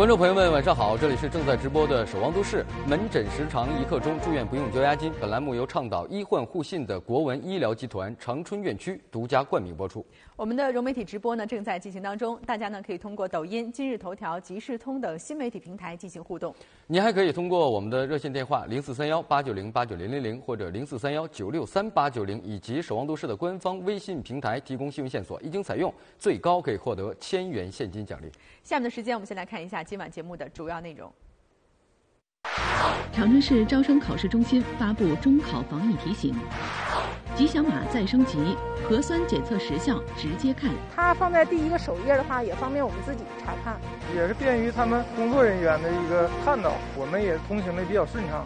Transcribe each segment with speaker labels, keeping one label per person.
Speaker 1: 观众朋友们，晚上好！这里是正在直播的《守望都市》门诊时长一刻钟，住院不用交押金。本栏目由倡导医患互信的国文医疗集团长春院区独家冠名播出。
Speaker 2: 我们的融媒体直播呢正在进行当中，大家呢可以通过抖音、今日头条、即时通等新媒体平台进行互动。
Speaker 1: 您还可以通过我们的热线电话零四三幺八九零八九零零零或者零四三幺九六三八九零以及《守望都市》的官方微信平台提供新闻线索，一经采用，最高可以获得千元现金奖励。
Speaker 2: 下面的时间，我们先来看一下今晚节目的主要内容。
Speaker 3: 长春市招生考试中心发布中考防疫提醒：吉祥码再升级，核酸检测时效直接看。
Speaker 4: 它放在第一个首页的话，也方便我们自己查看，
Speaker 5: 也是便于他们工作人员的一个看到，我们也通行的比较顺畅。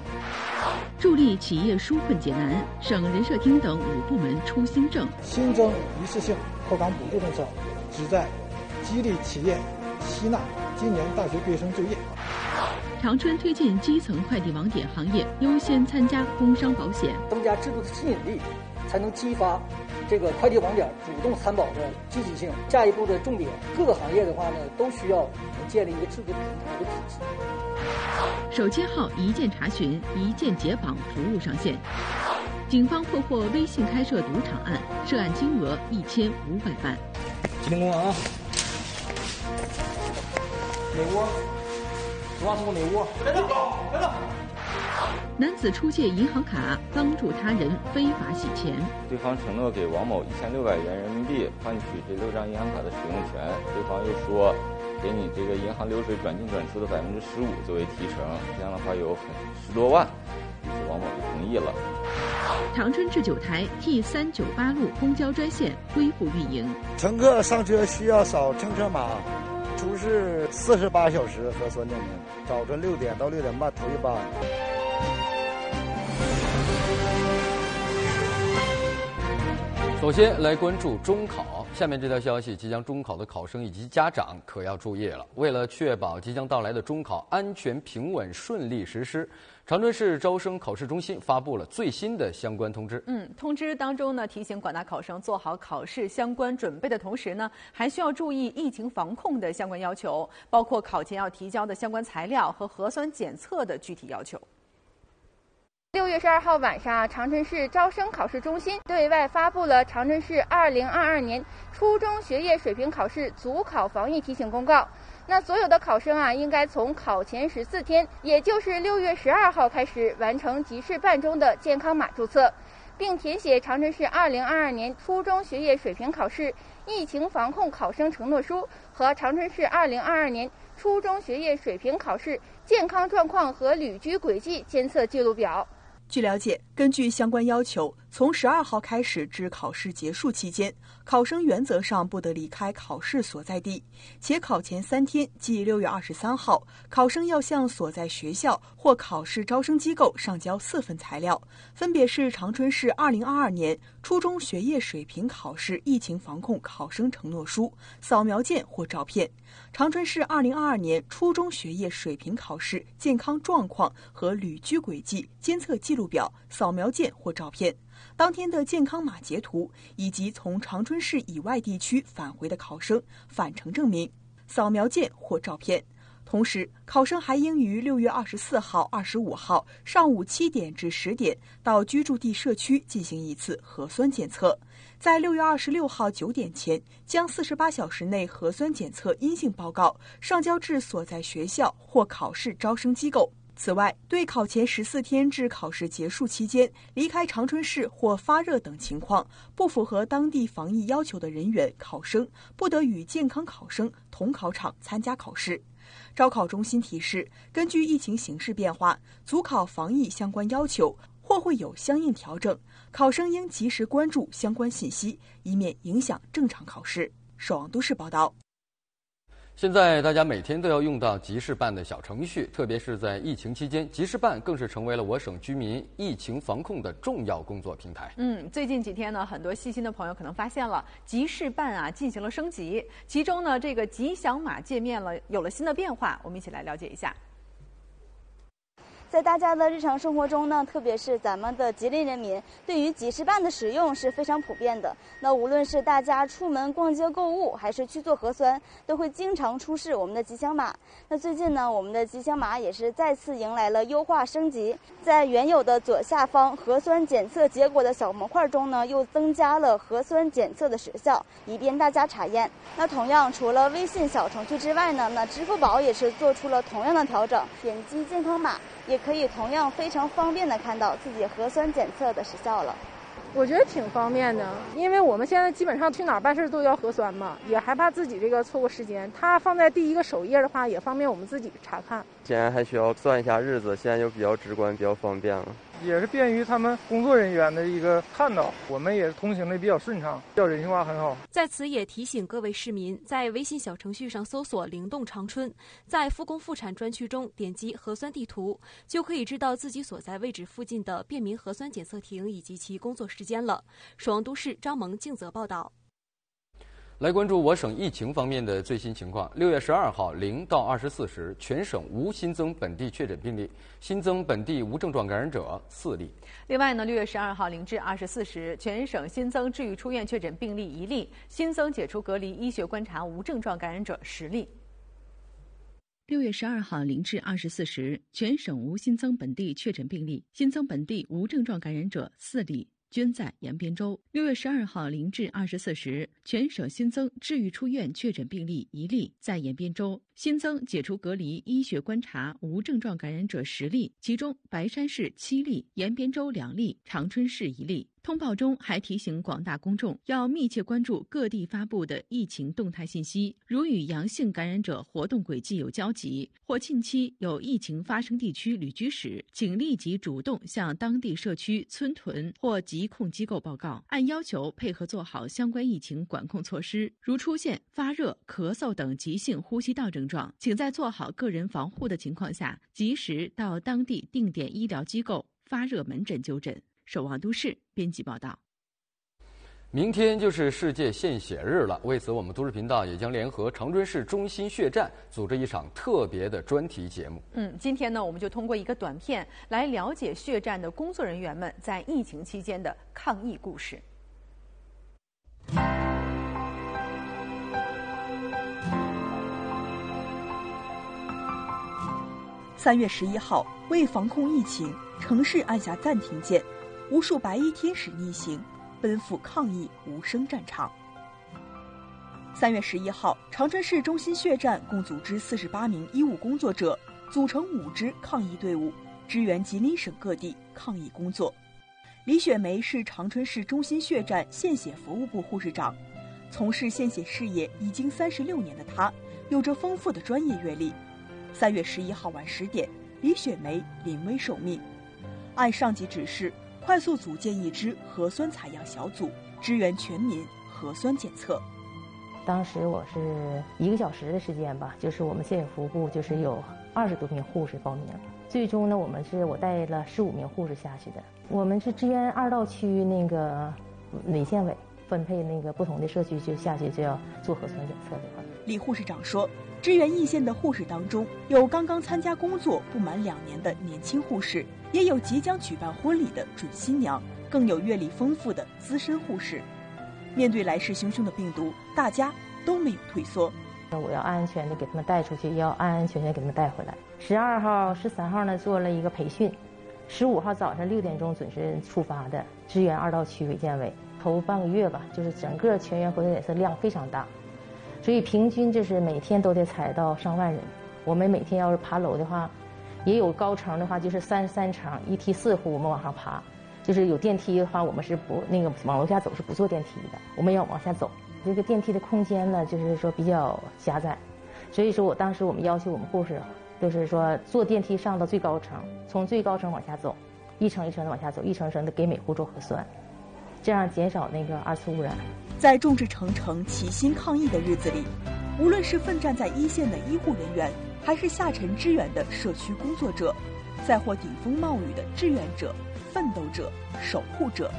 Speaker 3: 助力企业纾困解难，省人社厅等五部门出新政。
Speaker 6: 新增一次性扩岗补助政策，旨在激励企业吸纳今年大学毕业生就业。
Speaker 3: 长春推进基层快递网点行业优先参加工伤保险，
Speaker 7: 增加制度的吸引力，才能激发这个快递网点主动参保的积极性。下一步的重点，各个行业的话呢，都需要建立一个制度平台的体系。
Speaker 3: 手机号一键查询、一键解绑服务上线。警方破获微信开设赌场案，涉案金额一千五百万。
Speaker 8: 吉林公安啊！哪屋？实话说哪屋？来了，来了！
Speaker 3: 男子出借银行卡帮助他人非法洗钱，
Speaker 9: 对方承诺给王某一千六百元人民币换取这六张银行卡的使用权，对方又说给你这个银行流水转进转出的百分之十五作为提成，这样的话有很十多万，于是王某就同意了。
Speaker 3: 长春至九台 T 三九八路公交专线恢复运营，
Speaker 10: 乘客上车需要扫乘车码。出示四十八小时核酸证明，早晨六点到六点半头一班。
Speaker 1: 首先来关注中考，下面这条消息，即将中考的考生以及家长可要注意了。为了确保即将到来的中考安全平稳顺利实施。长春市招生考试中心发布了最新的相关通知。
Speaker 2: 嗯，通知当中呢，提醒广大考生做好考试相关准备的同时呢，还需要注意疫情防控的相关要求，包括考前要提交的相关材料和核酸检测的具体要求。
Speaker 11: 六月十二号晚上，长春市招生考试中心对外发布了长春市二零二二年初中学业水平考试组考防疫提醒公告。那所有的考生啊，应该从考前十四天，也就是六月十二号开始，完成集市办中的健康码注册，并填写长春市二零二二年初中学业水平考试疫情防控考生承诺书和长春市二零二二年初中学业水平考试健康状况和旅居轨迹监测记录表。
Speaker 12: 据了解，根据相关要求，从十二号开始至考试结束期间，考生原则上不得离开考试所在地，且考前三天，即六月二十三号，考生要向所在学校或考试招生机构上交四份材料，分别是长春市二零二二年初中学业水平考试疫情防控考生承诺书扫描件或照片。长春市二零二二年初中学业水平考试健康状况和旅居轨迹监测记录表扫描件或照片，当天的健康码截图，以及从长春市以外地区返回的考生返程证明扫描件或照片。同时，考生还应于六月二十四号、二十五号上午七点至十点到居住地社区进行一次核酸检测。在六月二十六号九点前，将四十八小时内核酸检测阴性报告上交至所在学校或考试招生机构。此外，对考前十四天至考试结束期间离开长春市或发热等情况不符合当地防疫要求的人员，考生不得与健康考生同考场参加考试。招考中心提示：根据疫情形势变化，组考防疫相关要求或会有相应调整。考生应及时关注相关信息，以免影响正常考试。守望都市报道。
Speaker 1: 现在大家每天都要用到集市办的小程序，特别是在疫情期间，集市办更是成为了我省居民疫情防控的重要工作平台。
Speaker 2: 嗯，最近几天呢，很多细心的朋友可能发现了集市办啊进行了升级，其中呢这个吉祥码界面了有了新的变化，我们一起来了解一下。
Speaker 13: 在大家的日常生活中呢，特别是咱们的吉林人民，对于几时办的使用是非常普遍的。那无论是大家出门逛街购物，还是去做核酸，都会经常出示我们的吉祥码。那最近呢，我们的吉祥码也是再次迎来了优化升级，在原有的左下方核酸检测结果的小模块中呢，又增加了核酸检测的时效，以便大家查验。那同样，除了微信小程序之外呢，那支付宝也是做出了同样的调整，点击健康码。也可以同样非常方便的看到自己核酸检测的时效了。
Speaker 5: 我觉得挺方便的，因为我们现在基本上去哪儿办事都要核酸嘛，也害怕自己这个错过时间。它放在第一个首页的话，也方便我们自己查看。
Speaker 14: 现在还需要算一下日子，现在就比较直观，比较方便了。
Speaker 15: 也是便于他们工作人员的一个看到，我们也通行的比较顺畅，比较人性化，很好。
Speaker 16: 在此也提醒各位市民，在微信小程序上搜索“灵动长春”，在复工复产专区中点击核酸地图，就可以知道自己所在位置附近的便民核酸检测亭以及其工作时间了。守望都市张萌、静泽报道。
Speaker 17: 来关注我省疫情方面的最新情况。六月十二号零到二十四时，全省无新增本地确诊病例，新增本地无症状感染者四例。
Speaker 2: 另外呢，六月十二号零至二十四时，全省新增治愈出院确诊病例一例，新增解除隔离医学观察无症状感染者十例。
Speaker 3: 六月十二号零至二十四时，全省无新增本地确诊病例，新增本地无症状感染者四例。均在延边州。六月十二号零至二十四时，全省新增治愈出院确诊病例一例，在延边州。新增解除隔离医学观察无症状感染者十例，其中白山市七例，延边州两例，长春市一例。通报中还提醒广大公众要密切关注各地发布的疫情动态信息，如与阳性感染者活动轨迹有交集或近期有疫情发生地区旅居史，请立即主动向当地社区、村屯或疾控机构报告，按要求配合做好相关疫情管控措施。如出现发热、咳嗽等急性呼吸道症状，请在做好个人防护的情况下，及时到当地定点医疗机构发热门诊就诊。守望都市编辑报道。
Speaker 17: 明天就是世界献血日了，为此，我们都市频道也将联合长春市中心血站，组织一场特别的专题节目。
Speaker 2: 嗯，今天呢，我们就通过一个短片来了解血站的工作人员们在疫情期间的抗疫故事。
Speaker 12: 三月十一号，为防控疫情，城市按下暂停键。无数白衣天使逆行，奔赴抗疫无声战场。三月十一号，长春市中心血站共组织四十八名医务工作者，组成五支抗疫队伍，支援吉林省各地抗疫工作。李雪梅是长春市中心血站献血服务部护士长，从事献血事业已经三十六年的她，有着丰富的专业阅历。三月十一号晚十点，李雪梅临危受命，按上级指示。快速组建一支核酸采样小组，支援全民核酸检测。
Speaker 18: 当时我是一个小时的时间吧，就是我们献血服务部就是有二十多名护士报名，最终呢，我们是我带了十五名护士下去的。我们是支援二道区那个委县委分配那个不同的社区就下去就要做核酸检测这块。
Speaker 12: 李护士长说，支援一线的护士当中有刚刚参加工作不满两年的年轻护士。也有即将举办婚礼的准新娘，更有阅历丰富的资深护士。面对来势汹汹的病毒，大家都没有退缩。
Speaker 18: 那我要安安全的给他们带出去，要安安全全给他们带回来。十二号、十三号呢做了一个培训，十五号早上六点钟准时出发的，支援二道区卫健委。头半个月吧，就是整个全员核酸检测量非常大，所以平均就是每天都得采到上万人。我们每天要是爬楼的话。也有高层的话，就是三十三层一梯四户，我们往上爬；就是有电梯的话，我们是不那个往楼下走是不坐电梯的，我们要往下走。这个电梯的空间呢，就是说比较狭窄，所以说我当时我们要求我们护士，就是说坐电梯上到最高层，从最高层往下走，一层一层的往下走，一层层的给每户做核酸，这样减少那个二次污染。
Speaker 12: 在众志成城齐心抗疫的日子里，无论是奋战在一线的医护人员。还是下沉支援的社区工作者，再或顶风冒雨的志愿者、奋斗者、守护者，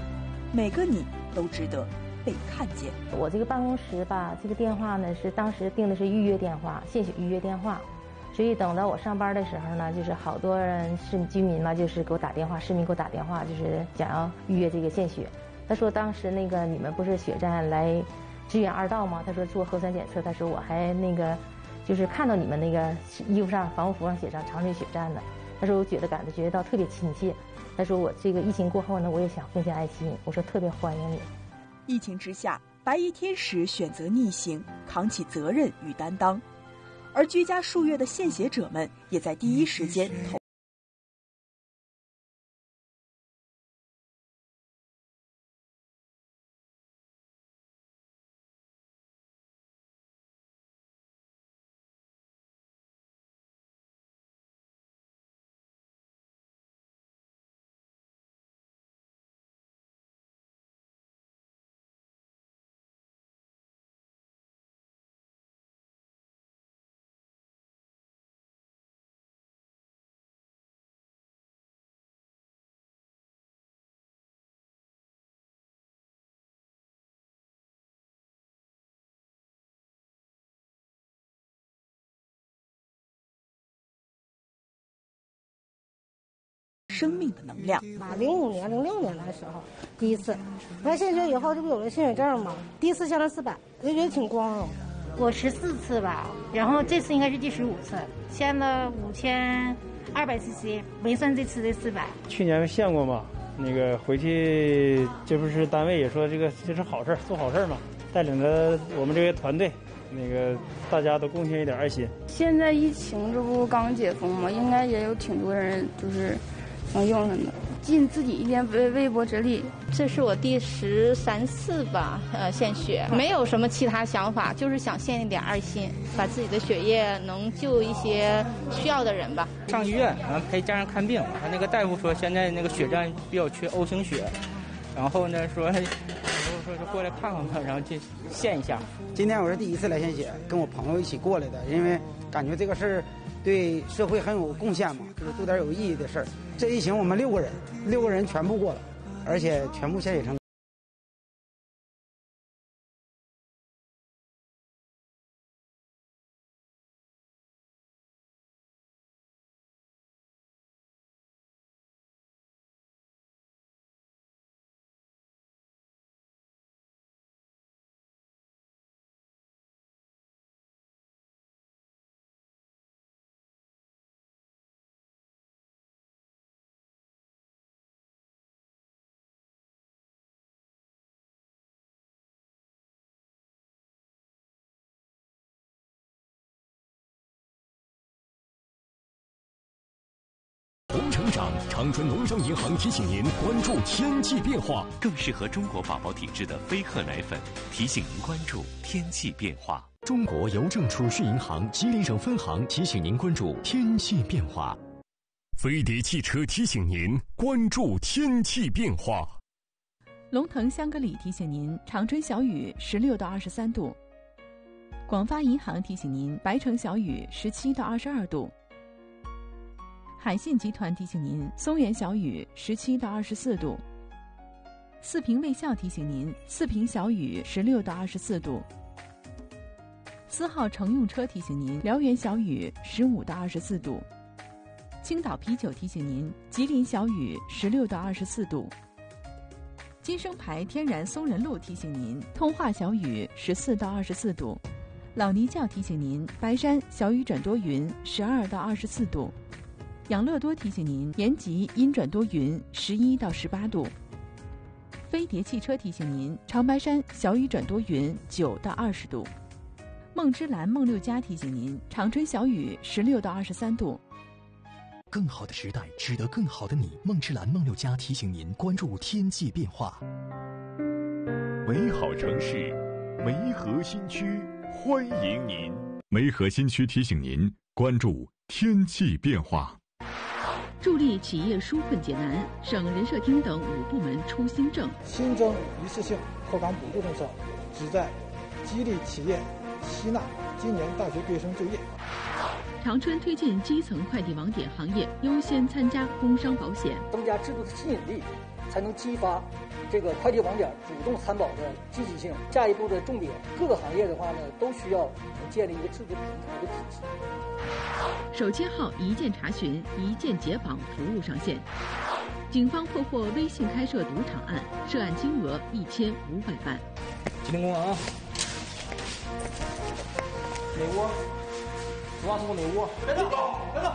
Speaker 12: 每个你都值得被看见。
Speaker 18: 我这个办公室吧，这个电话呢是当时定的是预约电话，献血预约电话，所以等到我上班的时候呢，就是好多人市居民嘛，就是给我打电话，市民给我打电话，就是想要预约这个献血。他说当时那个你们不是血站来支援二道吗？他说做核酸检测，他说我还那个就是看到你们那个衣服上防护服上写上长春血站的。他说我觉得感觉到特别亲切。他说我这个疫情过后呢，我也想奉献爱心。我说特别欢迎你。
Speaker 12: 疫情之下，白衣天使选择逆行，扛起责任与担当，而居家数月的献血者们也在第一时间投。生命的能量。
Speaker 19: 啊，零五年、零六年的时候，第一次完献血以后，这不有了献血证吗？第一次献了四百，就觉得挺光荣。
Speaker 20: 我十四次吧，然后这次应该是第十五次，献了五千二百 cc，没算这次的四百。
Speaker 21: 去年献过嘛，那个回去这不是单位也说这个这是好事做好事嘛，带领着我们这些团队，那个大家都贡献一点爱心。
Speaker 22: 现在疫情这不刚解封嘛，应该也有挺多人就是。能用上的，尽自己一点微微薄之力。
Speaker 23: 这是我第十三次吧，呃，献血，没有什么其他想法，就是想献一点爱心，把自己的血液能救一些需要的人吧。
Speaker 24: 上医院，然后陪家人看病，他那个大夫说现在那个血站比较缺 O 型血，然后呢说，然后说就过来看看他，然后去献一下。
Speaker 25: 今天我是第一次来献血，跟我朋友一起过来的，因为感觉这个事儿。对社会很有贡献嘛，就是做点有意义的事儿。这一行我们六个人，六个人全部过了，而且全部献血成。
Speaker 26: 长，春农商银行提醒您关注天气变化。
Speaker 27: 更适合中国宝宝体质的飞鹤奶粉，提醒您关注天气变化。
Speaker 26: 中国邮政储蓄银行吉林省分行提醒您关注天气变化。飞碟汽车提醒您关注天气变化。
Speaker 3: 龙腾香格里提醒您，长春小雨十六到二十三度。广发银行提醒您，白城小雨十七到二十二度。海信集团提醒您，松原小雨十七到二十四度。四平卫校提醒您，四平小雨十六到二十四度。思浩乘用车提醒您，辽源小雨十五到二十四度。青岛啤酒提醒您，吉林小雨十六到二十四度。金生牌天然松仁露提醒您，通化小雨十四到二十四度。老泥窖提醒您，白山小雨转多云十二到二十四度。养乐多提醒您，延吉阴转多云，十一到十八度。飞碟汽车提醒您，长白山小雨转多云，九到二十度。梦之蓝梦六家提醒您，长春小雨十六到二十三度。
Speaker 26: 更好的时代，值得更好的你。梦之蓝梦六家提醒您关注天气变化。
Speaker 27: 美好城市，梅河新区欢迎您。
Speaker 26: 梅河新区提醒您关注天气变化。助力企业纾困解难，省人社厅等五部门出新政。
Speaker 6: 新增一次性扩岗补助政策，旨在激励企业吸纳今年大学毕业生就业。
Speaker 26: 长春推进基层快递网点行业优先参加工伤保险，
Speaker 7: 增加制度的吸引力，才能激发这个快递网点主动参保的积极性。下一步的重点，各个行业的话呢，都需要建立一个制度平台的体系。
Speaker 3: 手机号一键查询、一键解绑服务上线。警方破获微信开设赌场案，涉案金额一千五百万。
Speaker 8: 吉林公安啊！哪屋？实话说哪屋？别动！别动！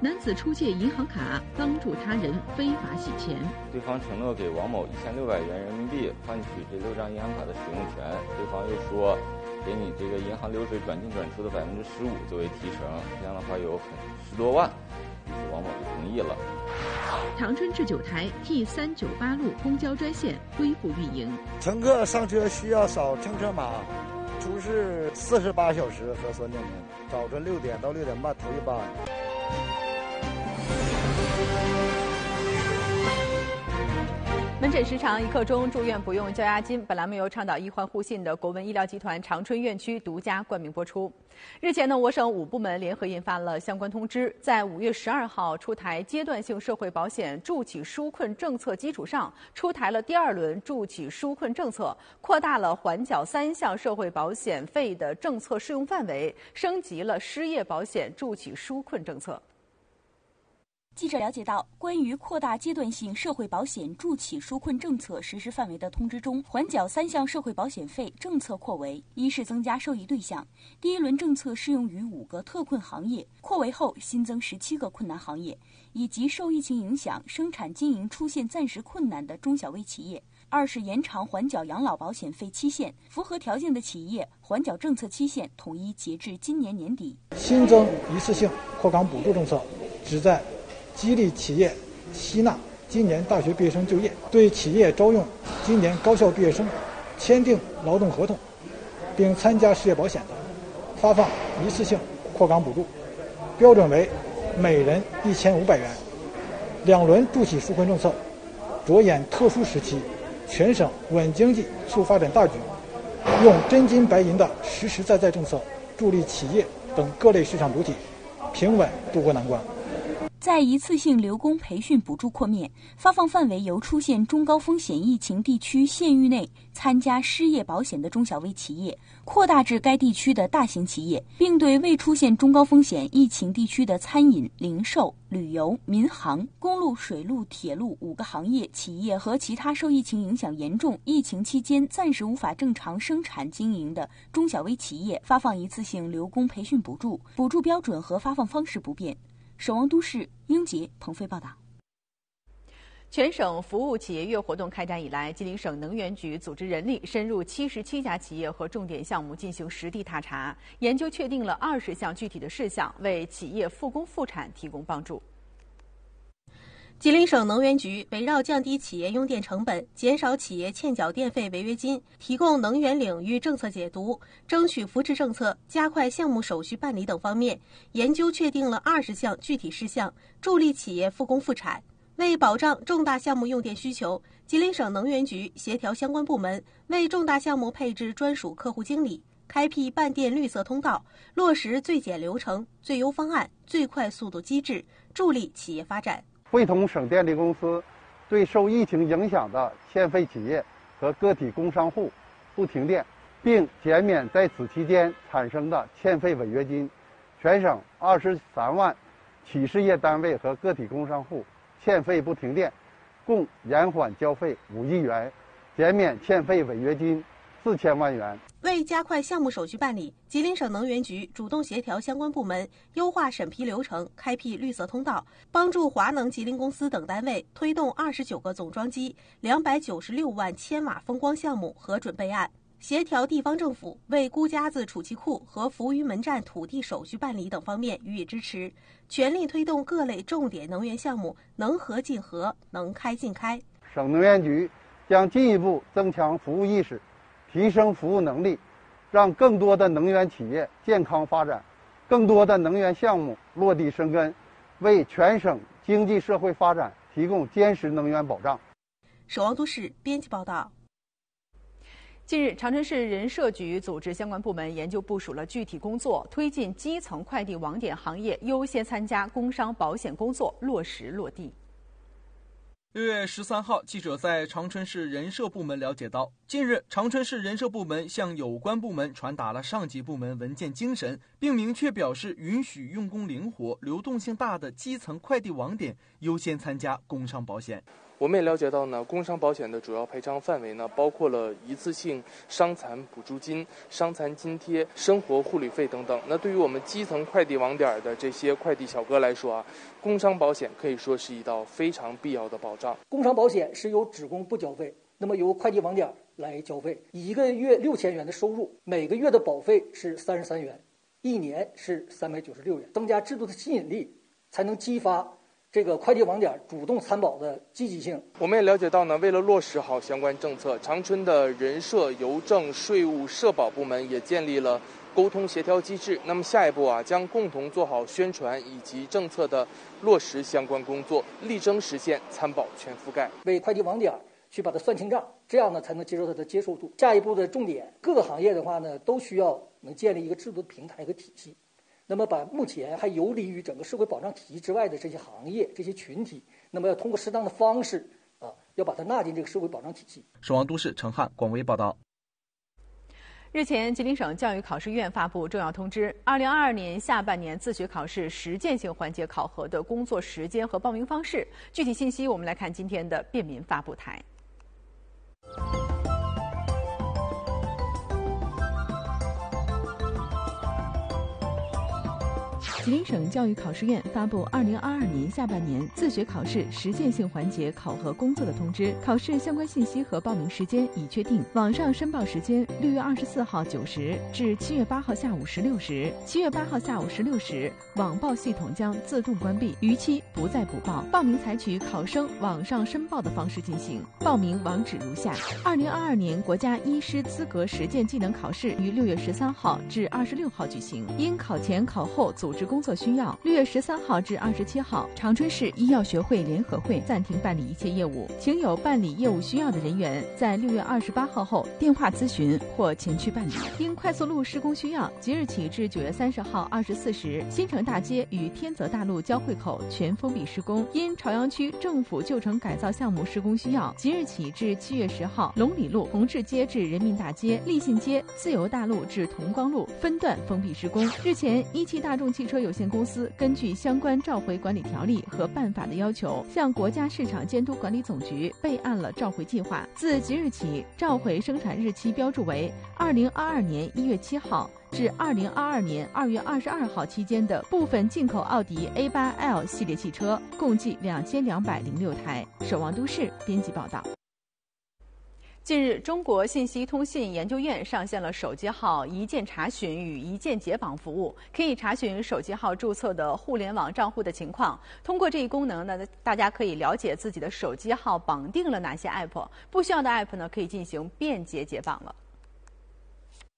Speaker 3: 男子出借银行卡帮助他人非法洗钱，
Speaker 9: 对方承诺给王某一千六百元人民币换取这六张银行卡的使用权，对方又说给你这个银行流水转进转出的百分之十五作为提成，这样的话有很十多万，于是王某就同意了。
Speaker 3: 长春至九台 T 三九八路公交专线恢复运营。
Speaker 10: 乘客上车需要扫乘车码，出示四十八小时核酸证明。早晨六点到六点半头一班。
Speaker 2: 门诊时长一刻钟，住院不用交押金。本栏目由倡导医患互信的国文医疗集团长春院区独家冠名播出。日前呢，我省五部门联合印发了相关通知，在五月十二号出台阶段性社会保险助企纾困政策基础上，出台了第二轮助企纾困政策，扩大了缓缴三项社会保险费的政策适用范围，升级了失业保险助企纾困政策。
Speaker 28: 记者了解到，关于扩大阶段性社会保险助企纾困政策实施范围的通知中，缓缴三项社会保险费政策扩围：一是增加受益对象，第一轮政策适用于五个特困行业，扩围后新增十七个困难行业，以及受疫情影响生产经营出现暂时困难的中小微企业；二是延长缓缴养老保险费期限，符合条件的企业缓缴政策期限统一截至今年年底。
Speaker 6: 新增一次性扩岗补助政策，旨在激励企业吸纳今年大学毕业生就业，对企业招用今年高校毕业生签订劳动合同并参加失业保险的，发放一次性扩岗补助，标准为每人一千五百元。两轮助企纾困政策着眼特殊时期全省稳经济促发展大局，用真金白银的实实在在政策助力企业等各类市场主体平稳渡过难关。
Speaker 28: 在一次性留工培训补助扩面，发放范围由出现中高风险疫情地区县域内参加失业保险的中小微企业，扩大至该地区的大型企业，并对未出现中高风险疫情地区的餐饮、零售、旅游、民航、公路、水路、铁路五个行业企业和其他受疫情影响严重、疫情期间暂时无法正常生产经营的中小微企业，发放一次性留工培训补助，补助标准和发放方式不变。守望都市，英杰、鹏飞报道。
Speaker 2: 全省服务企业月活动开展以来，吉林省能源局组织人力深入七十七家企业和重点项目进行实地踏查，研究确定了二十项具体的事项，为企业复工复产提供帮助。
Speaker 11: 吉林省能源局围绕降低企业用电成本、减少企业欠缴电费违约金、提供能源领域政策解读、争取扶持政策、加快项目手续办理等方面，研究确定了二十项具体事项，助力企业复工复产。为保障重大项目用电需求，吉林省能源局协调相关部门，为重大项目配置专属客户经理，开辟办电绿色通道，落实最简流程、最优方案、最快速度机制，助力企业发展。
Speaker 29: 会同省电力公司，对受疫情影响的欠费企业和个体工商户不停电，并减免在此期间产生的欠费违约金。全省二十三万企事业单位和个体工商户欠费不停电，共延缓交费五亿元，减免欠费违约金四千万元。
Speaker 11: 为加快项目手续办理，吉林省能源局主动协调相关部门，优化审批流程，开辟绿色通道，帮助华能吉林公司等单位推动二十九个总装机、两百九十六万千瓦风光项目核准备案；协调地方政府为孤家子储气库和扶余门站土地手续办理等方面予以支持，全力推动各类重点能源项目能核尽核、能开尽开。
Speaker 29: 省能源局将进一步增强服务意识。提升服务能力，让更多的能源企业健康发展，更多的能源项目落地生根，为全省经济社会发展提供坚实能源保障。
Speaker 11: 守望都市编辑报道。
Speaker 2: 近日，长春市人社局组织相关部门研究部署了具体工作，推进基层快递网点行业优先参加工伤保险工作落实落地。
Speaker 30: 六月十三号，记者在长春市人社部门了解到，近日长春市人社部门向有关部门传达了上级部门文件精神，并明确表示允许用工灵活、流动性大的基层快递网点优先参加工伤保险。
Speaker 31: 我们也了解到呢，工伤保险的主要赔偿范围呢，包括了一次性伤残补助金、伤残津贴、生活护理费等等。那对于我们基层快递网点的这些快递小哥来说啊，工伤保险可以说是一道非常必要的保障。
Speaker 7: 工伤保险是由职工不交费，那么由快递网点来交费，一个月六千元的收入，每个月的保费是三十三元，一年是三百九十六元，增加制度的吸引力，才能激发。这个快递网点主动参保的积极性，
Speaker 31: 我们也了解到呢。为了落实好相关政策，长春的人社、邮政、税务、社保部门也建立了沟通协调机制。那么下一步啊，将共同做好宣传以及政策的落实相关工作，力争实现参保全覆盖，
Speaker 7: 为快递网点去把它算清账，这样呢才能接受它的接受度。下一步的重点，各个行业的话呢，都需要能建立一个制度平台和体系。那么，把目前还游离于整个社会保障体系之外的这些行业、这些群体，那么要通过适当的方式啊，要把它纳进这个社会保障体系。
Speaker 30: 守望都市陈汉广为报道。
Speaker 2: 日前，吉林省教育考试院发布重要通知：二零二二年下半年自学考试实践性环节考核的工作时间和报名方式。具体信息，我们来看今天的便民发布台。吉林省教育考试院发布二零二二年下半年自学考试实践性环节考核工作的通知，考试相关信息和报名时间已确定。网上申报时间：六月二十四号九时至七月八号下午十六时。七月八号下午十六时，网报系统将自动关闭，逾期不再补报。报名采取考生网上申报的方式进行。报名网址如下：二零二二年国家医师资格实践技能考试于六月十三号至二十六号举行。因考前考后组织工工作需要，六月十三号至二十七号，长春市医药学会联合会暂停办理一切业务，请有办理业务需要的人员在六月二十八号后电话咨询或前去办理。因快速路施工需要，即日起至九月三十号二十四时，新城大街与天泽大路交汇口全封闭施工。因朝阳区政府旧城改造项目施工需要，即日起至七月十号，龙里路同志街至人民大街、立信街、自由大路至同光路分段封闭施工。日前，一汽大众汽车有限公司根据相关召回管理条例和办法的要求，向国家市场监督管理总局备案了召回计划。自即日起，召回生产日期标注为二零二二年一月七号至二零二二年二月二十二号期间的部分进口奥迪 A 八 L 系列汽车，共计两千两百零六台。守望都市编辑报道。近日，中国信息通信研究院上线了手机号一键查询与一键解绑服务，可以查询手机号注册的互联网账户的情况。通过这一功能呢，大家可以了解自己的手机号绑定了哪些 app，不需要的 app 呢，可以进行便捷解绑了。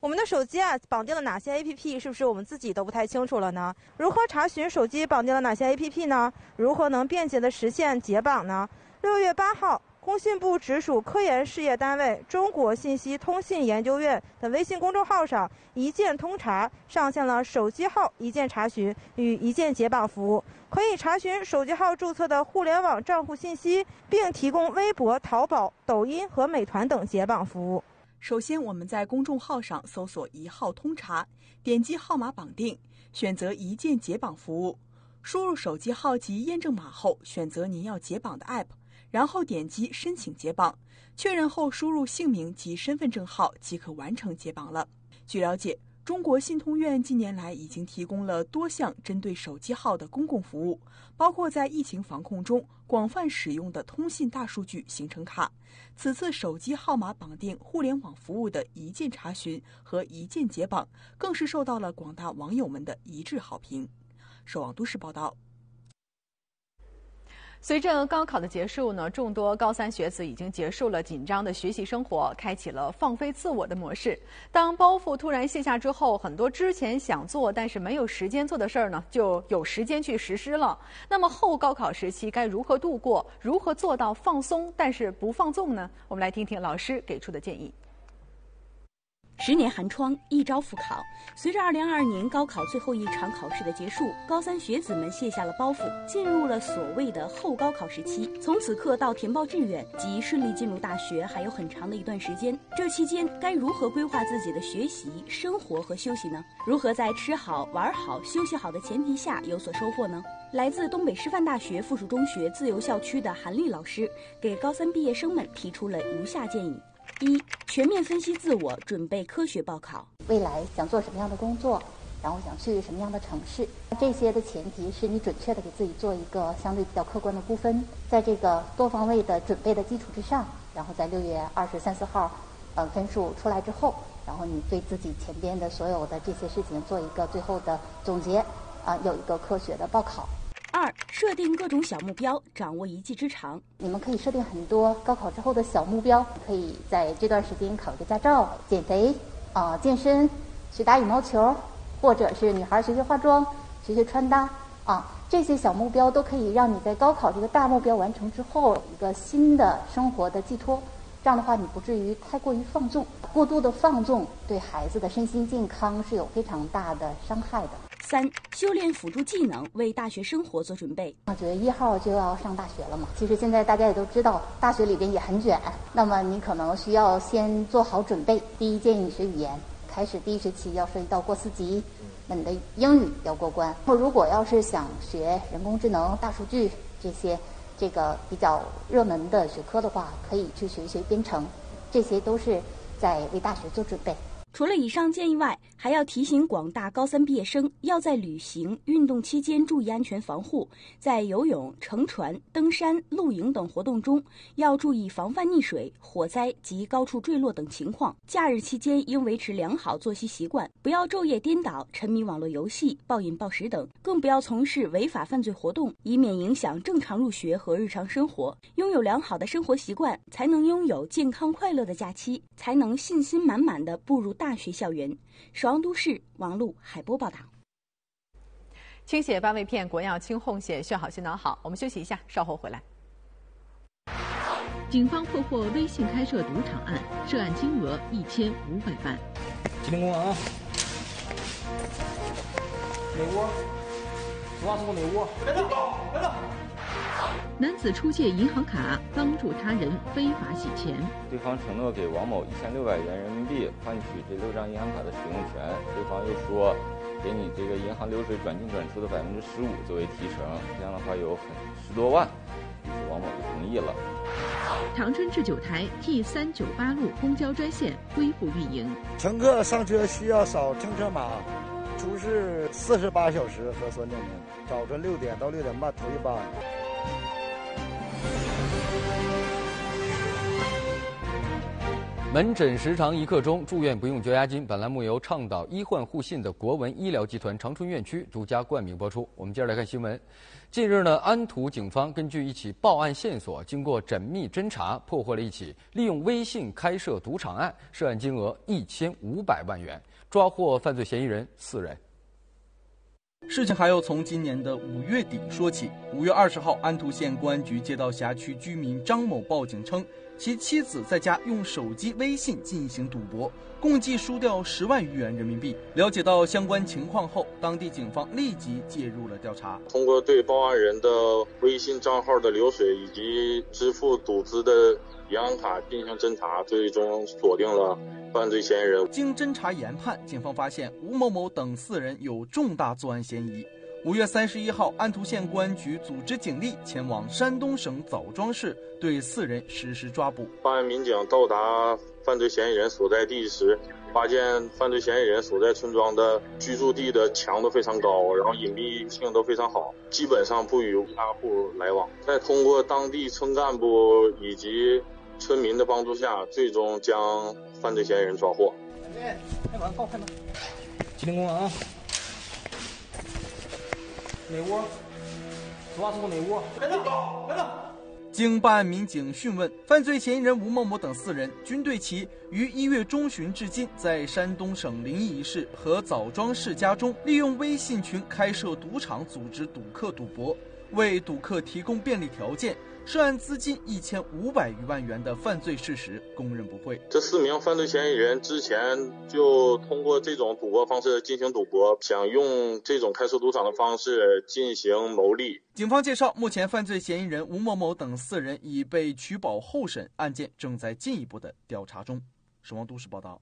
Speaker 32: 我们的手机啊，绑定了哪些 app？是不是我们自己都不太清楚了呢？如何查询手机绑定了哪些 app 呢？如何能便捷的实现解绑呢？六月八号。工信部直属科研事业单位中国信息通信研究院的微信公众号上，一键通查上线了手机号一键查询与一键解绑服务，可以查询手机号注册的互联网账户信息，并提供微博、淘宝、抖音和美团等解绑服务。
Speaker 12: 首先，我们在公众号上搜索“一号通查”，点击号码绑定，选择一键解绑服务，输入手机号及验证码后，选择您要解绑的 app。然后点击申请解绑，确认后输入姓名及身份证号即可完成解绑了。据了解，中国信通院近年来已经提供了多项针对手机号的公共服务，包括在疫情防控中广泛使用的通信大数据行程卡。此次手机号码绑定互联网服务的一键查询和一键解绑，更是受到了广大网友们的一致好评。守望都市报道。
Speaker 2: 随着高考的结束呢，众多高三学子已经结束了紧张的学习生活，开启了放飞自我的模式。当包袱突然卸下之后，很多之前想做但是没有时间做的事儿呢，就有时间去实施了。那么后高考时期该如何度过？如何做到放松但是不放纵呢？我们来听听老师给出的建议。
Speaker 28: 十年寒窗，一朝复考。随着2022年高考最后一场考试的结束，高三学子们卸下了包袱，进入了所谓的后高考时期。从此刻到填报志愿及顺利进入大学，还有很长的一段时间。这期间该如何规划自己的学习、生活和休息呢？如何在吃好、玩好、休息好的前提下有所收获呢？来自东北师范大学附属中学自由校区的韩丽老师给高三毕业生们提出了如下建议。一、全面分析自我，准备科学报考。
Speaker 33: 未来想做什么样的工作，然后想去什么样的城市，这些的前提是你准确的给自己做一个相对比较客观的估分。在这个多方位的准备的基础之上，然后在六月二十三四号，呃，分数出来之后，然后你对自己前边的所有的这些事情做一个最后的总结，啊，有一个科学的报考。
Speaker 28: 二、设定各种小目标，掌握一技之长。
Speaker 33: 你们可以设定很多高考之后的小目标，可以在这段时间考个驾照、减肥、啊健身、学打羽毛球，或者是女孩学学化妆、学学穿搭啊，这些小目标都可以让你在高考这个大目标完成之后，有一个新的生活的寄托。这样的话，你不至于太过于放纵，过度的放纵对孩子的身心健康是有非常大的伤害的。
Speaker 28: 三、修炼辅助技能，为大学生活做准备。
Speaker 33: 九月一号就要上大学了嘛，其实现在大家也都知道，大学里边也很卷。那么你可能需要先做好准备。第一，建议你学语言，开始第一学期要涉及到过四级，那你的英语要过关。或如果要是想学人工智能、大数据这些这个比较热门的学科的话，可以去学一学编程，这些都是在为大学做准备。
Speaker 28: 除了以上建议外，还要提醒广大高三毕业生，要在旅行、运动期间注意安全防护，在游泳、乘船、登山、露营等活动中要注意防范溺水、火灾及高处坠落等情况。假日期间应维持良好作息习惯，不要昼夜颠倒、沉迷网络游戏、暴饮暴食等，更不要从事违法犯罪活动，以免影响正常入学和日常生活。拥有良好的生活习惯，才能拥有健康快乐的假期，才能信心满满的步入大学校园。首阳都市王璐海波报道。
Speaker 2: 清血八味片，国药清红血，血好心脑好。我们休息一下，稍后回来。
Speaker 3: 警方破获微信开设赌场案，涉案金额一千五百万。
Speaker 8: 吉林公安啊！哪屋？十八处哪屋？来了，来了。
Speaker 3: 男子出借银行卡帮助他人非法洗钱，
Speaker 9: 对方承诺给王某一千六百元人民币换取这六张银行卡的使用权，对方又说给你这个银行流水转进转出的百分之十五作为提成，这样的话有很十多万，于是王某就同意了。
Speaker 3: 长春至九台 T 三九八路公交专线恢复运营，
Speaker 10: 乘客上车需要扫乘车码，出示四十八小时核酸证明，早晨六点到六点半头一班。
Speaker 1: 门诊时长一刻钟，住院不用交押金。本栏目由倡导医患互信的国文医疗集团长春院区独家冠名播出。我们接着来看新闻。近日呢，安图警方根据一起报案线索，经过缜密侦查，破获了一起利用微信开设赌场案，涉案金额一千五百万元，抓获犯罪嫌疑人四人。
Speaker 30: 事情还要从今年的五月底说起。五月二十号，安图县公安局接到辖区居民张某报警称。其妻子在家用手机微信进行赌博，共计输掉十万余元人民币。了解到相关情况后，当地警方立即介入了调查。
Speaker 34: 通过对报案人的微信账号的流水以及支付赌资的银行卡进行侦查，最终锁定了犯罪嫌疑人。
Speaker 30: 经侦查研判，警方发现吴某某等四人有重大作案嫌疑。五月三十一号，安图县公安局组织警力前往山东省枣庄市，对四人实施抓捕。
Speaker 34: 办案民警到达犯罪嫌疑人所在地时，发现犯罪嫌疑人所在村庄的居住地的墙都非常高，然后隐蔽性都非常好，基本上不与他户来往。在通过当地村干部以及村民的帮助下，最终将犯罪嫌疑人抓获。
Speaker 8: 开门，报开门。吉林公安啊！哪屋？十八处哪屋？来了，来了。
Speaker 30: 经办案民警讯问，犯罪嫌疑人吴某某等四人均对其于一月中旬至今，在山东省临沂市和枣庄市家中，利用微信群开设赌场，组织赌客赌博，为赌客提供便利条件，涉案资金一千五百余万元的犯罪事实供认不讳。
Speaker 34: 这四名犯罪嫌疑人之前就通过这种赌博方式进行赌博，想用这种开设赌场的方式进行牟利。
Speaker 30: 警方介绍，目前犯罪嫌疑人吴某某等四人已被取保候审，案件正在进一步的调查中。守望都市报道。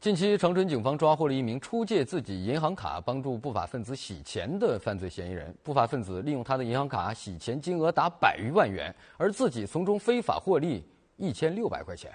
Speaker 1: 近期，长春警方抓获了一名出借自己银行卡帮助不法分子洗钱的犯罪嫌疑人。不法分子利用他的银行卡洗钱金额达百余万元，而自己从中非法获利一千六百块钱。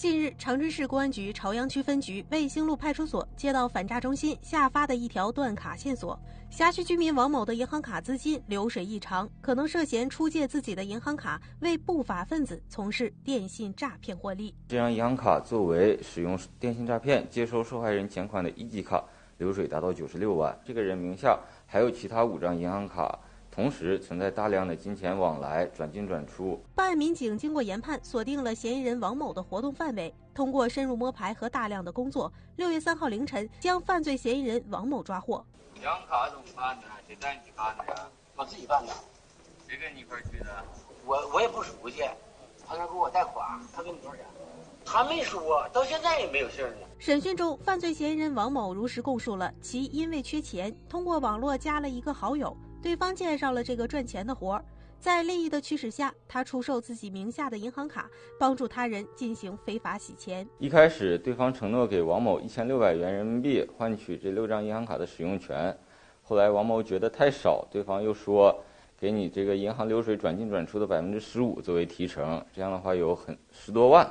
Speaker 11: 近日，长春市公安局朝阳区分局卫星路派出所接到反诈中心下发的一条断卡线索：辖区居民王某的银行卡资金流水异常，可能涉嫌出借自己的银行卡为不法分子从事电信诈骗获利。
Speaker 9: 这张银行卡作为使用电信诈骗接收受害人钱款的一级卡，流水达到九十六万。这个人名下还有其他五张银行卡。同时存在大量的金钱往来、转进转出。
Speaker 11: 办案民警经过研判，锁定了嫌疑人王某的活动范围。通过深入摸排和大量的工作，六月三号凌晨将犯罪嫌疑人王某抓获。
Speaker 35: 银行卡怎么办呢？谁带你去办的？我自己办的。谁跟你一块去的？我我也不熟悉，他那给我贷款，他给你多少钱？他没说，到现在也没有信儿呢。
Speaker 11: 审讯中，犯罪嫌疑人王某如实供述了其因为缺钱，通过网络加了一个好友。对方介绍了这个赚钱的活儿，在利益的驱使下，他出售自己名下的银行卡，帮助他人进行非法洗钱。
Speaker 9: 一开始，对方承诺给王某一千六百元人民币换取这六张银行卡的使用权。后来，王某觉得太少，对方又说给你这个银行流水转进转出的百分之十五作为提成，这样的话有很十多万，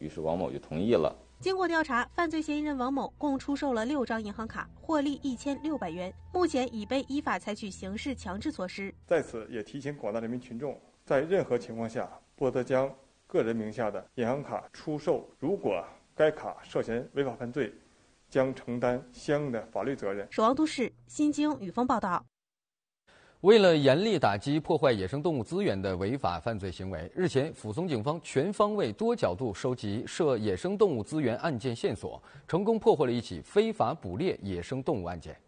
Speaker 9: 于是王某就同意了。
Speaker 11: 经过调查，犯罪嫌疑人王某共出售了六张银行卡，获利一千六百元，目前已被依法采取刑事强制措施。
Speaker 36: 在此也提醒广大人民群众，在任何情况下不得将个人名下的银行卡出售。如果该卡涉嫌违法犯罪，将承担相应的法律责任。
Speaker 11: 守望都市新京雨峰报道。
Speaker 1: 为了严厉打击破坏野生动物资源的违法犯罪行为，日前，抚松警方全方位、多角度收集涉野生动物资源案件线索，成功破获了一起非法捕猎野生动物案件。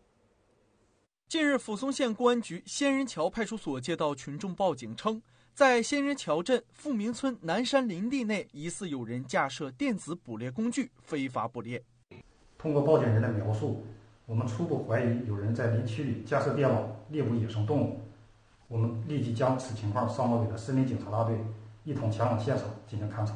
Speaker 30: 近日，抚松县公安局仙人桥派出所接到群众报警称，在仙人桥镇富民村南山林地内，疑似有人架设电子捕猎工具非法捕猎。
Speaker 37: 通过报警人的描述。我们初步怀疑有人在林区里架设电网猎捕野生动物，我们立即将此情况上报给了森林警察大队，一同前往现场进行勘查。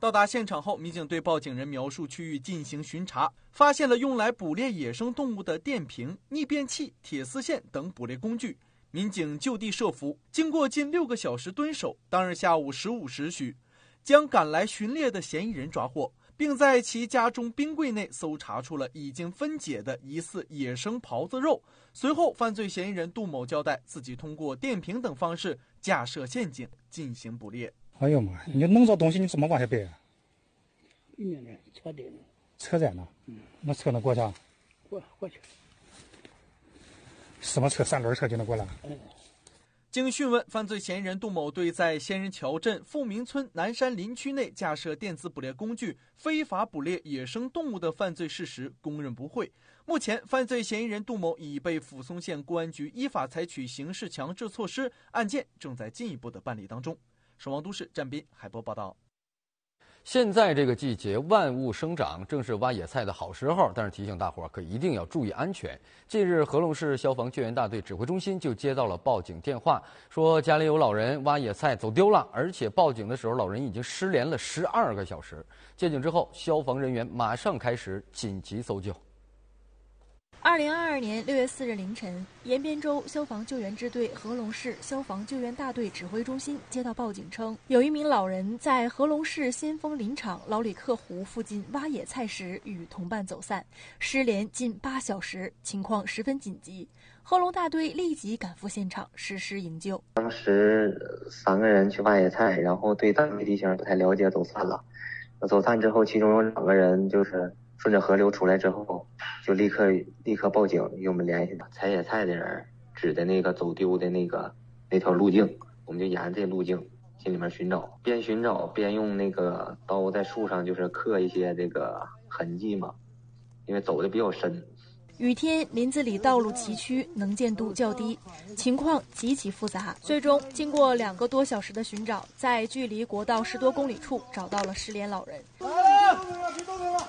Speaker 30: 到达现场后，民警对报警人描述区域进行巡查，发现了用来捕猎野生动物的电瓶、逆变器、铁丝线等捕猎工具。民警就地设伏，经过近六个小时蹲守，当日下午十五时许，将赶来巡猎的嫌疑人抓获。并在其家中冰柜内搜查出了已经分解的疑似野生狍子肉。随后，犯罪嫌疑人杜某交代，自己通过电瓶等方式架设陷阱进行捕猎。
Speaker 37: 哎呦妈！你弄着东西，你怎么往下背啊？
Speaker 35: 里车顶。
Speaker 37: 车在呢？嗯。那车能过去？
Speaker 35: 过过去。
Speaker 37: 什么车？三轮车就能过来？嗯。
Speaker 30: 经讯问，犯罪嫌疑人杜某对在仙人桥镇富民村南山林区内架设电子捕猎工具、非法捕猎野生动物的犯罪事实供认不讳。目前，犯罪嫌疑人杜某已被抚松县公安局依法采取刑事强制措施，案件正在进一步的办理当中。守望都市战斌海波报道。
Speaker 1: 现在这个季节，万物生长，正是挖野菜的好时候。但是提醒大伙儿，可一定要注意安全。近日，合隆市消防救援大队指挥中心就接到了报警电话，说家里有老人挖野菜走丢了，而且报警的时候，老人已经失联了十二个小时。接警之后，消防人员马上开始紧急搜救。
Speaker 11: 二零二二年六月四日凌晨，延边州消防救援支队合龙市消防救援大队指挥中心接到报警称，有一名老人在合龙市先锋林场老李克湖附近挖野菜时与同伴走散，失联近八小时，情况十分紧急。合龙大队立即赶赴现场实施营救。
Speaker 38: 当时三个人去挖野菜，然后对当地地形不太了解，走散了。走散之后，其中有两个人就是。顺着河流出来之后，就立刻立刻报警，与我们联系采野菜的人指的那个走丢的那个那条路径，我们就沿着这路径进里面寻找，边寻找边用那个刀在树上就是刻一些这个痕迹嘛，因为走的比较深。
Speaker 39: 雨天林子里道路崎岖，能见度较低，情况极其复杂。最终，经过两个多小时的寻找，在距离国道十多公里处找到了失联老人。
Speaker 38: 来了，别动了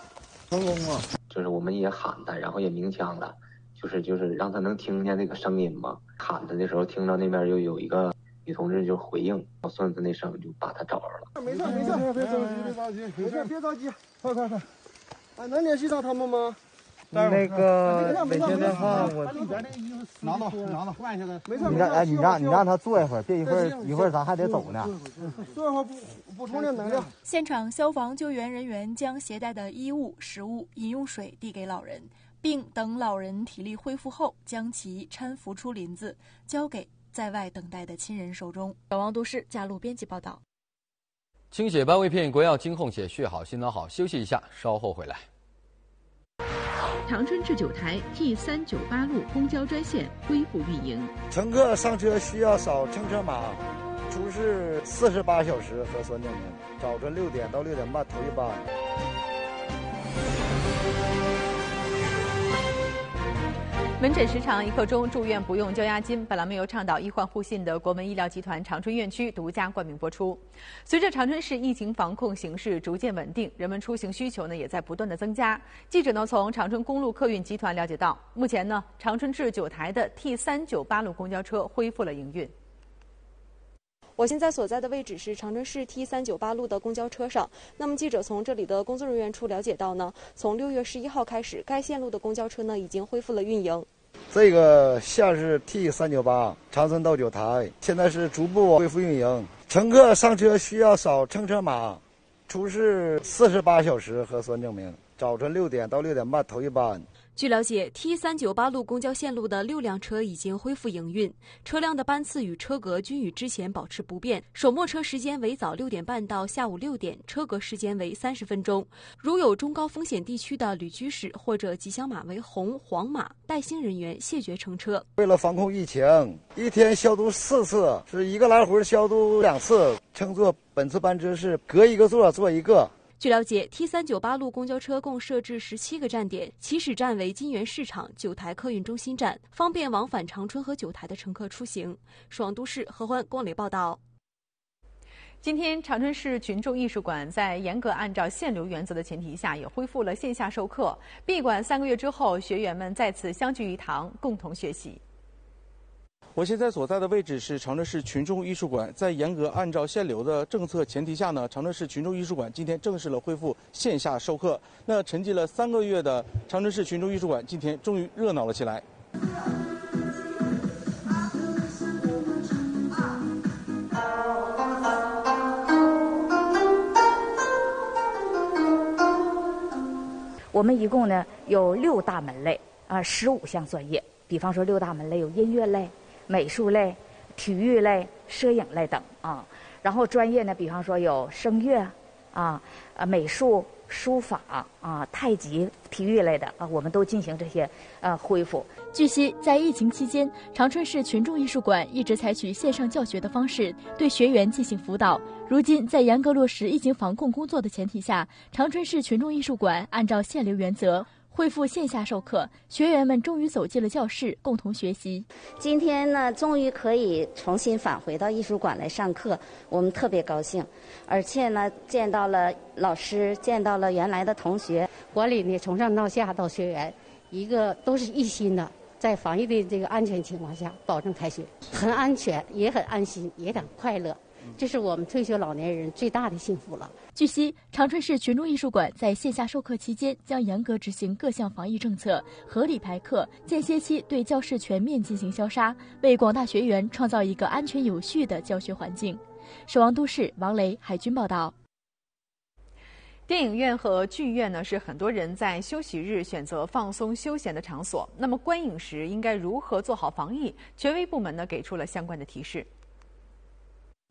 Speaker 38: 成功了！就是我们也喊他，然后也鸣枪了，就是就是让他能听见那个声音嘛。喊他的时候，听到那边又有一个女同志就回应，我孙子那声就把他找着了。
Speaker 40: 没事没事，别着急别着急，没事别着急，快快快！啊，能联系到他们吗？
Speaker 41: 那个微信电话我
Speaker 40: 拿到拿到换一下来。没事
Speaker 41: 你让哎你让你让他坐一会儿，别一会儿一会儿咱还得走呢。
Speaker 40: 坐一会儿补补充点能量。
Speaker 39: 现场消防救援人员将携带的衣物、食物、饮用水递给老人，并等老人体力恢复后，将其搀扶出林子，交给在外等待的亲人手中。小王都市加路编辑报道。
Speaker 1: 清血斑胃片国药金控血，血好心脑好。休息一下，稍后回来。
Speaker 3: 长春至九台 T 三九八路公交专线恢复运营。
Speaker 10: 乘客上车需要扫乘车码，出示四十八小时核酸证明。早晨六点到六点半头一班。
Speaker 2: 门诊时长一刻钟，住院不用交押金。本栏目由倡导医患互信的国门医疗集团长春院区独家冠名播出。随着长春市疫情防控形势逐渐稳定，人们出行需求呢也在不断的增加。记者呢从长春公路客运集团了解到，目前呢长春至九台的 T 三九八路公交车恢复了营运。
Speaker 42: 我现在所在的位置是长春市 T 三九八路的公交车上。那么记者从这里的工作人员处了解到呢，从六月十一号开始，该线路的公交车呢已经恢复了运营。
Speaker 10: 这个线是 T 三九八，长春到九台，现在是逐步恢复运营。乘客上车需要扫乘车码，出示四十八小时核酸证明。早晨六点到六点半头一班。
Speaker 42: 据了解，T 三九八路公交线路的六辆车已经恢复营运，车辆的班次与车格均与之前保持不变。首末车时间为早六点半到下午六点，车格时间为三十分钟。如有中高风险地区的旅居史或者吉祥码为红、黄码，带星人员谢绝乘车。
Speaker 10: 为了防控疫情，一天消毒四次，是一个来回消毒两次。乘坐本次班车是隔一个座坐一个。
Speaker 42: 据了解，T 三九八路公交车共设置十七个站点，起始站为金源市场九台客运中心站，方便往返长春和九台的乘客出行。爽都市何欢光磊报道。
Speaker 2: 今天，长春市群众艺术馆在严格按照限流原则的前提下，也恢复了线下授课。闭馆三个月之后，学员们再次相聚一堂，共同学习。
Speaker 30: 我现在所在的位置是长春市群众艺术馆，在严格按照限流的政策前提下呢，长春市群众艺术馆今天正式了恢复线下授课。那沉寂了三个月的长春市群众艺术馆，今天终于热闹了起来。
Speaker 43: 我们一共呢有六大门类啊，十五项专业。比方说六大门类有音乐类。美术类、体育类、摄影类等啊，然后专业呢，比方说有声乐啊、呃美术、书法啊、太极、体育类的啊，我们都进行这些呃恢复。
Speaker 39: 据悉，在疫情期间，长春市群众艺术馆一直采取线上教学的方式对学员进行辅导。如今，在严格落实疫情防控工作的前提下，长春市群众艺术馆按照限流原则。恢复线下授课，学员们终于走进了教室，共同学习。
Speaker 43: 今天呢，终于可以重新返回到艺术馆来上课，我们特别高兴。而且呢，见到了老师，见到了原来的同学，
Speaker 44: 管理呢从上到下到学员，一个都是一心的，在防疫的这个安全情况下保证开学，很安全，也很安心，也很快乐。这是我们退休老年人最大的幸福了。
Speaker 39: 据悉，长春市群众艺术馆在线下授课期间将严格执行各项防疫政策，合理排课，间歇期对教室全面进行消杀，为广大学员创造一个安全有序的教学环境。守望都市王雷海军报道。
Speaker 2: 电影院和剧院呢，是很多人在休息日选择放松休闲的场所。那么，观影时应该如何做好防疫？权威部门呢，给出了相关的提示。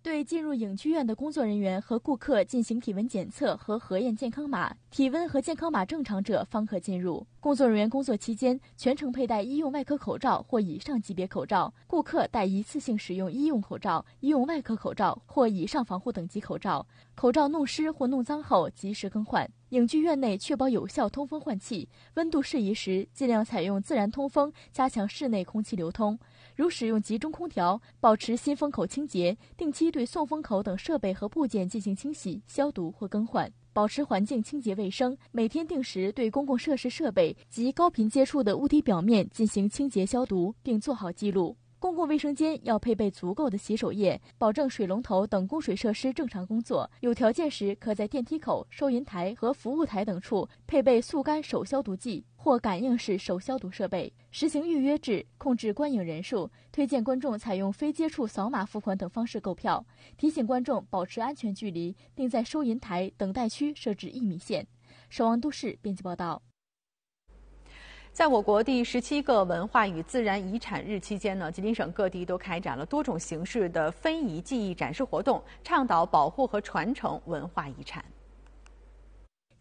Speaker 39: 对进入影剧院的工作人员和顾客进行体温检测和核验健康码，体温和健康码正常者方可进入。工作人员工作期间全程佩戴医用外科口罩或以上级别口罩，顾客戴一次性使用医用口罩、医用外科口罩或以上防护等级口罩。口罩弄湿或弄脏后及时更换。影剧院内确保有效通风换气，温度适宜时尽量采用自然通风，加强室内空气流通。如使用集中空调，保持新风口清洁，定期对送风口等设备和部件进行清洗、消毒或更换，保持环境清洁卫生。每天定时对公共设施设备及高频接触的物体表面进行清洁消毒，并做好记录。公共卫生间要配备足够的洗手液，保证水龙头等供水设施正常工作。有条件时，可在电梯口、收银台和服务台等处配备速干手消毒剂或感应式手消毒设备。实行预约制，控制观影人数，推荐观众采用非接触扫码付款等方式购票。提醒观众保持安全距离，并在收银台、等待区设置一米线。守望都市编辑报道。
Speaker 2: 在我国第十七个文化与自然遗产日期间呢，吉林省各地都开展了多种形式的非遗技艺展示活动，倡导保护和传承文化遗产。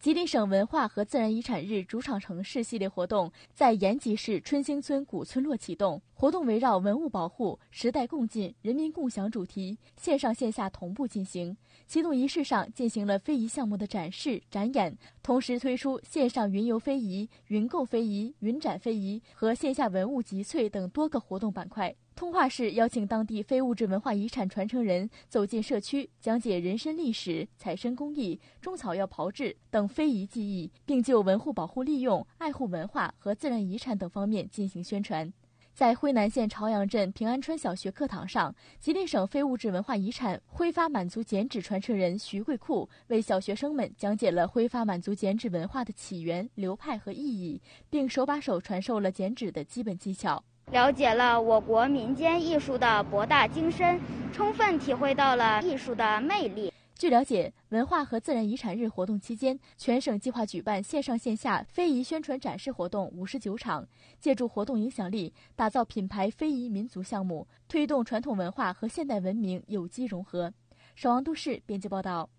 Speaker 39: 吉林省文化和自然遗产日主场城市系列活动在延吉市春兴村古村落启动。活动围绕“文物保护、时代共进、人民共享”主题，线上线下同步进行。启动仪式上进行了非遗项目的展示展演，同时推出线上云游非遗、云购非遗、云展非遗和线下文物集萃等多个活动板块。通化市邀请当地非物质文化遗产传承人走进社区，讲解人参历史、采参工艺、中草药炮制等非遗技艺，并就文物保护利用、爱护文化和自然遗产等方面进行宣传。在辉南县朝阳镇平安村小学课堂上，吉林省非物质文化遗产挥发满族剪纸传承人徐桂库为小学生们讲解了挥发满族剪纸文化的起源、流派和意义，并手把手传授了剪纸的基本技巧。
Speaker 45: 了解了我国民间艺术的博大精深，充分体会到了艺术的魅力。
Speaker 39: 据了解，文化和自然遗产日活动期间，全省计划举办线上线下非遗宣传展示活动五十九场，借助活动影响力，打造品牌非遗民族项目，推动传统文化和现代文明有机融合。守望都市编辑报道。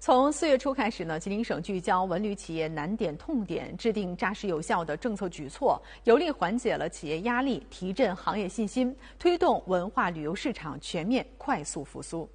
Speaker 2: 从四月初开始呢，吉林省聚焦文旅企业难点痛点，制定扎实有效的政策举措，有力缓解了企业压力，提振行业信心，推动文化旅游市场全面快速复苏。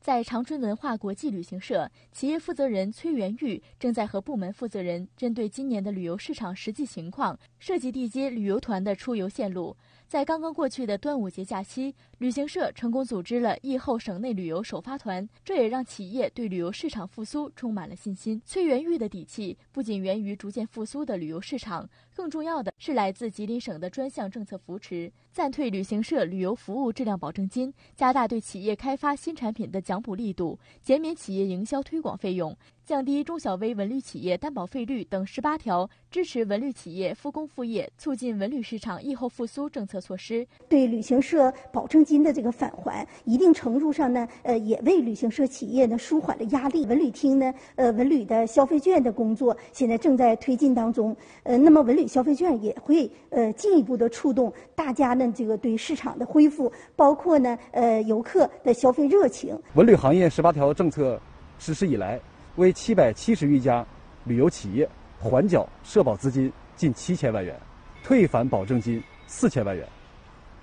Speaker 39: 在长春文化国际旅行社，企业负责人崔元玉正在和部门负责人针对今年的旅游市场实际情况，设计地接旅游团的出游线路。在刚刚过去的端午节假期，旅行社成功组织了疫后省内旅游首发团，这也让企业对旅游市场复苏充满了信心。崔元玉的底气不仅源于逐渐复苏的旅游市场，更重要的是来自吉林省的专项政策扶持，暂退旅行社旅游服务质量保证金，加大对企业开发新产品的奖补力度，减免企业营销推广费用。降低中小微文旅企业担保费率等十八条支持文旅企业复工复业、促进文旅市场疫后复苏政策措施，
Speaker 46: 对旅行社保证金的这个返还，一定程度上呢，呃，也为旅行社企业呢舒缓了压力。文旅厅呢，呃，文旅的消费券的工作现在正在推进当中，呃，那么文旅消费券也会呃进一步的触动大家呢这个对市场的恢复，包括呢呃游客的消费热情。
Speaker 47: 文旅行业十八条政策实施以来。为七百七十余家旅游企业缓缴社保资金近七千万元，退返保证金四千万元，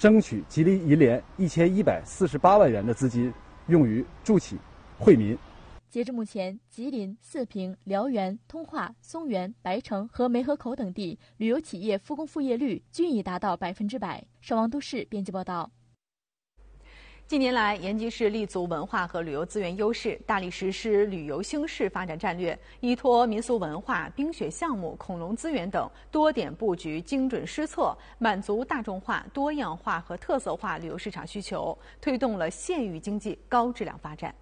Speaker 47: 争取吉林银联一千一百四十八万元的资金用于助企惠民。
Speaker 39: 截至目前，吉林、四平、辽源、通化、松原、白城和梅河口等地旅游企业复工复业率均已达到百分之百。守望都市编辑报道。
Speaker 2: 近年来，延吉市立足文化和旅游资源优势，大力实施旅游兴市发展战略，依托民俗文化、冰雪项目、恐龙资源等多点布局，精准施策，满足大众化、多样化和特色化旅游市场需求，推动了县域经济高质量发展。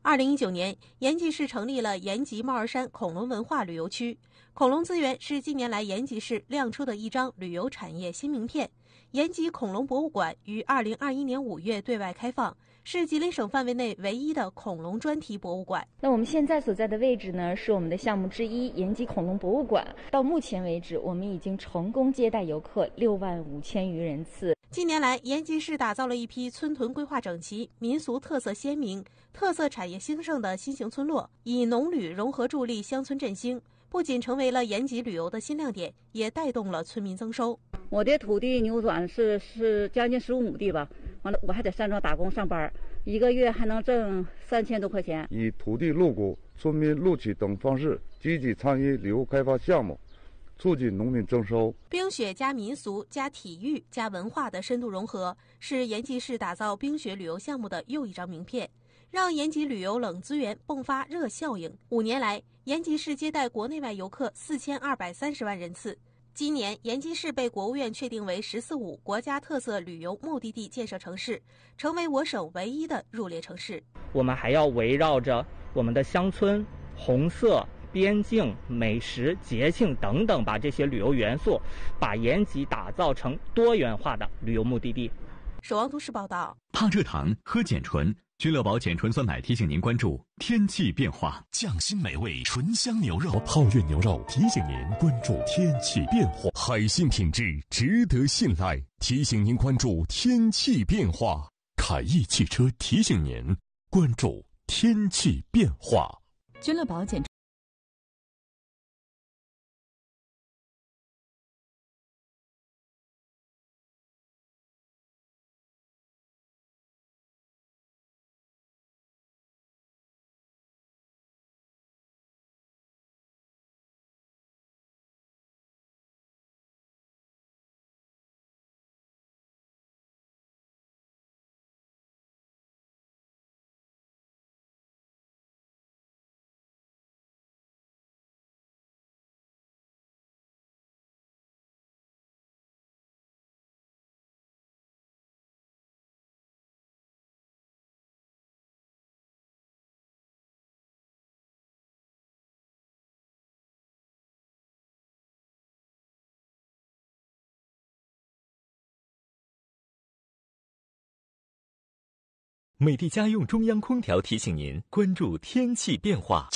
Speaker 11: 二零一九年，延吉市成立了延吉帽儿山恐龙文化旅游区，恐龙资源是近年来延吉市亮出的一张旅游产业新名片。延吉恐龙博物馆于二零二一年五月对外开放，是吉林省范围内唯一的恐龙专题博物馆。
Speaker 48: 那我们现在所在的位置呢，是我们的项目之一——延吉恐龙博物馆。到目前为止，我们已经成功接待游客六万五千余人次。
Speaker 11: 近年来，延吉市打造了一批村屯规划整齐、民俗特色鲜明、特色产业兴盛的新型村落，以农旅融合助力乡村振兴。不仅成为了延吉旅游的新亮点，也带动了村民增收。
Speaker 49: 我的土地扭转是是将近十五亩地吧，完了我还在山庄打工上班，一个月还能挣三千多块钱。
Speaker 50: 以土地入股、村民录取等方式，积极参与旅游开发项目，促进农民增收。
Speaker 11: 冰雪加民俗加体育加文化的深度融合，是延吉市打造冰雪旅游项目的又一张名片。让延吉旅游冷资源迸发热效应。五年来，延吉市接待国内外游客四千二百三十万人次。今年，延吉市被国务院确定为“十四五”国家特色旅游目的地建设城市，成为我省唯一的入列城市。
Speaker 51: 我们还要围绕着我们的乡村、红色、边境、美食、节庆等等，把这些旅游元素，把延吉打造成多元化的旅游目的地。
Speaker 11: 守望都市报道：
Speaker 52: 怕蔗糖，喝碱醇。君乐宝简醇酸奶提醒您关注天气变化，
Speaker 53: 匠心美味醇香牛肉，皓月牛肉提醒您关注天气变化，海信品质值得信赖，提醒您关注天气变化。凯翼汽车提醒您关注天气变化。
Speaker 3: 君乐宝碱。
Speaker 53: 美的家用中央空调提醒您关注天气变化。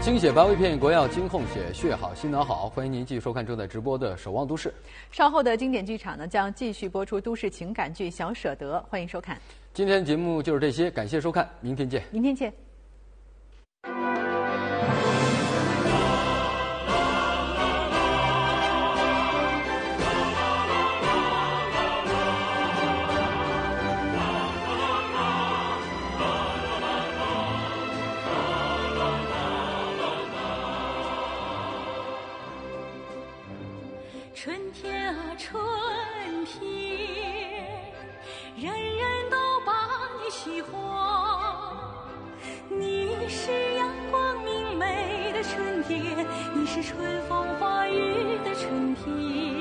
Speaker 1: 精血八味片，国药金控血，血好心脑好。欢迎您继续收看正在直播的《守望都市》。
Speaker 2: 稍后的经典剧场呢，将继续播出都市情感剧《小舍得》，欢迎收看。
Speaker 1: 今天的节目就是这些，感谢收看，明天见。
Speaker 2: 明天见。
Speaker 54: 春天人人都把你喜欢。你是阳光明媚的春天你是春风化雨的春天。